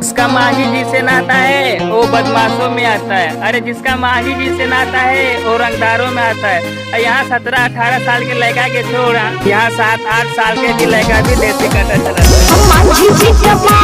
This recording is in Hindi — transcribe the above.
जिसका माही जी से नाता है, वो बदमाशों में आता है। अरे, जिसका माही जी से नाता है, वो रंगदारों में आता है। यहाँ सत्रह, अठारह साल के लड़का के छोड़ा यहाँ सात, आठ साल के भी लड़का भी देसी कटा चला